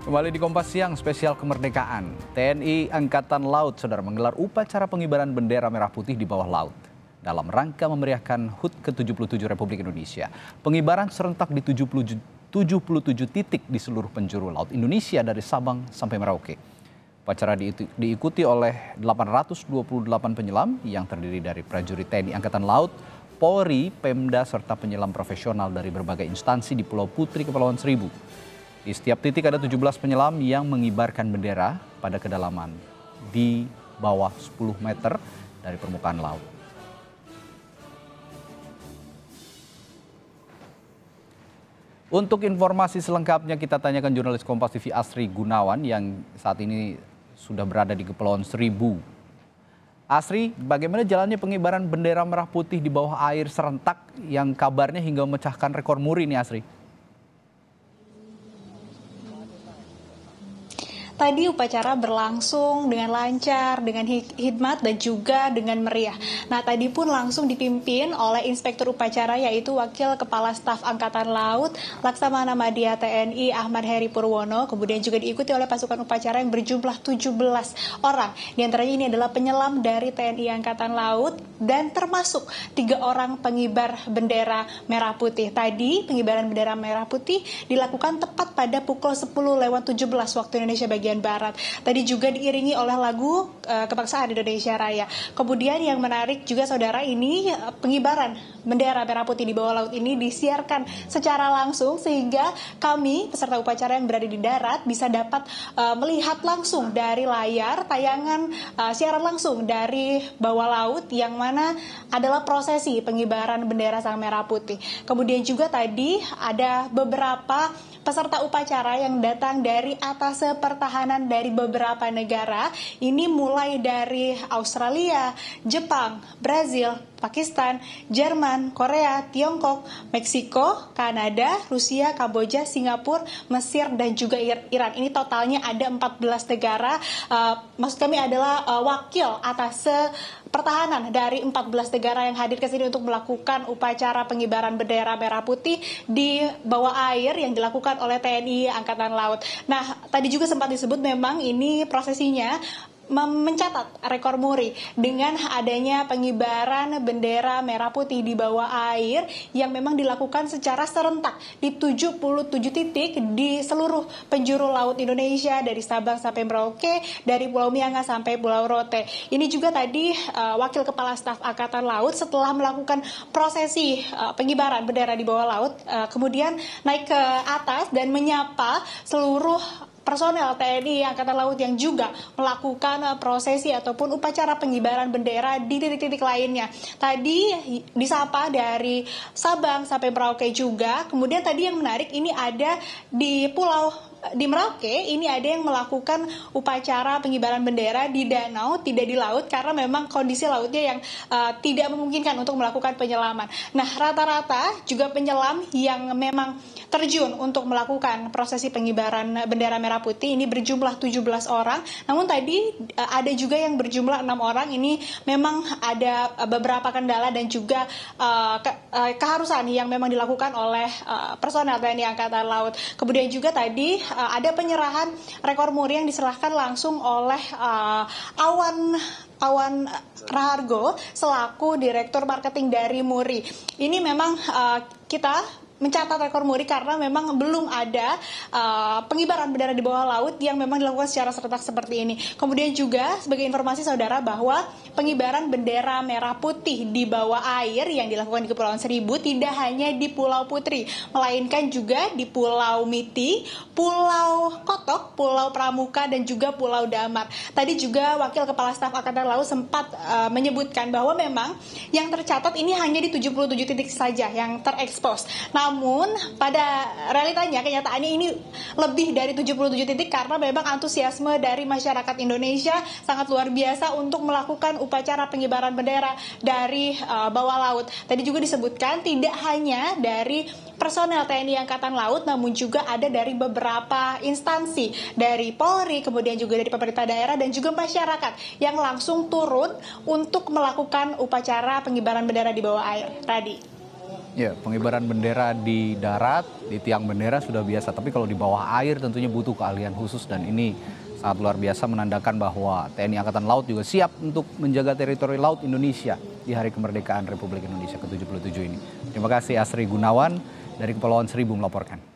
Kembali di Kompas Siang spesial kemerdekaan. TNI Angkatan Laut saudara menggelar upacara pengibaran bendera merah putih di bawah laut dalam rangka memeriahkan HUT ke-77 Republik Indonesia. Pengibaran serentak di 70, 77 titik di seluruh penjuru laut Indonesia dari Sabang sampai Merauke. Upacara diikuti oleh 828 penyelam yang terdiri dari prajurit TNI Angkatan Laut, Polri, Pemda, serta penyelam profesional dari berbagai instansi di Pulau Putri, Kepulauan Seribu. Di setiap titik ada 17 penyelam yang mengibarkan bendera pada kedalaman di bawah 10 meter dari permukaan laut. Untuk informasi selengkapnya kita tanyakan jurnalis Kompas TV Asri Gunawan yang saat ini sudah berada di Kepulauan Seribu. Asri, bagaimana jalannya pengibaran bendera merah putih di bawah air serentak yang kabarnya hingga memecahkan rekor muri nih Asri? Tadi upacara berlangsung dengan lancar, dengan hikmat dan juga dengan meriah. Nah, tadi pun langsung dipimpin oleh Inspektur Upacara yaitu Wakil Kepala Staf Angkatan Laut Laksamana Madya TNI Ahmad Heri Purwono, kemudian juga diikuti oleh pasukan upacara yang berjumlah 17 orang. Di antaranya ini adalah penyelam dari TNI Angkatan Laut dan termasuk tiga orang pengibar bendera merah putih. Tadi pengibaran bendera merah putih dilakukan tepat pada pukul 10 lewat 17 waktu Indonesia bagian bagian barat. Tadi juga diiringi oleh lagu uh, Kebangsaan Indonesia Raya. Kemudian yang menarik juga saudara ini uh, pengibaran bendera merah putih di bawah laut ini disiarkan secara langsung sehingga kami peserta upacara yang berada di darat bisa dapat uh, melihat langsung dari layar tayangan uh, siaran langsung dari bawah laut yang mana adalah prosesi pengibaran bendera sang merah putih. Kemudian juga tadi ada beberapa peserta upacara yang datang dari atas pertahanan dari beberapa negara. Ini mulai dari Australia, Jepang, Brazil, Pakistan, Jerman, Korea, Tiongkok, Meksiko, Kanada, Rusia, Kamboja, Singapura, Mesir, dan juga Iran. Ini totalnya ada 14 negara. Uh, maksud kami adalah uh, wakil atas pertahanan dari 14 negara yang hadir ke sini untuk melakukan upacara pengibaran bendera merah putih di bawah air yang dilakukan oleh TNI Angkatan Laut. Nah, tadi juga sempat disebut memang ini prosesinya mencatat rekor muri dengan adanya pengibaran bendera merah putih di bawah air yang memang dilakukan secara serentak di 77 titik di seluruh penjuru laut Indonesia dari Sabang sampai Merauke, dari Pulau Mianga sampai Pulau Rote. Ini juga tadi uh, Wakil Kepala Staf Angkatan Laut setelah melakukan prosesi uh, pengibaran bendera di bawah laut, uh, kemudian naik ke atas dan menyapa seluruh personel TNI Angkatan Laut yang juga melakukan eh, prosesi ataupun upacara pengibaran bendera di titik-titik lainnya. Tadi disapa dari Sabang sampai Merauke juga. Kemudian tadi yang menarik ini ada di Pulau di Merauke ini ada yang melakukan upacara pengibaran bendera di danau tidak di laut karena memang kondisi lautnya yang uh, tidak memungkinkan untuk melakukan penyelaman. Nah, rata-rata juga penyelam yang memang terjun untuk melakukan prosesi pengibaran bendera merah putih ini berjumlah 17 orang. Namun tadi uh, ada juga yang berjumlah enam orang. Ini memang ada beberapa kendala dan juga uh, ke, uh, keharusan yang memang dilakukan oleh uh, personel TNI Angkatan Laut. Kemudian juga tadi uh, ada penyerahan rekor muri yang diserahkan langsung oleh uh, Awan Awan Rahargo selaku Direktur Marketing dari Muri. Ini memang uh, kita mencatat rekor muri karena memang belum ada uh, pengibaran bendera di bawah laut yang memang dilakukan secara serentak seperti ini. Kemudian juga sebagai informasi saudara bahwa pengibaran bendera merah putih di bawah air yang dilakukan di Kepulauan Seribu tidak hanya di Pulau Putri, melainkan juga di Pulau Miti, Pulau Kotok, Pulau Pramuka dan juga Pulau Damar. Tadi juga Wakil Kepala Staf Angkatan Laut sempat uh, menyebutkan bahwa memang yang tercatat ini hanya di 77 titik saja yang terekspos. Nah, namun pada realitanya kenyataannya ini lebih dari 77 titik karena memang antusiasme dari masyarakat Indonesia sangat luar biasa untuk melakukan upacara pengibaran bendera dari uh, bawah laut. Tadi juga disebutkan tidak hanya dari personel TNI Angkatan Laut namun juga ada dari beberapa instansi dari Polri, kemudian juga dari pemerintah daerah dan juga masyarakat yang langsung turun untuk melakukan upacara pengibaran bendera di bawah air. Radi. Ya, pengibaran bendera di darat, di tiang bendera sudah biasa, tapi kalau di bawah air tentunya butuh keahlian khusus dan ini sangat luar biasa menandakan bahwa TNI Angkatan Laut juga siap untuk menjaga teritori laut Indonesia di Hari Kemerdekaan Republik Indonesia ke-77 ini. Terima kasih Asri Gunawan dari Kepulauan Seribu melaporkan.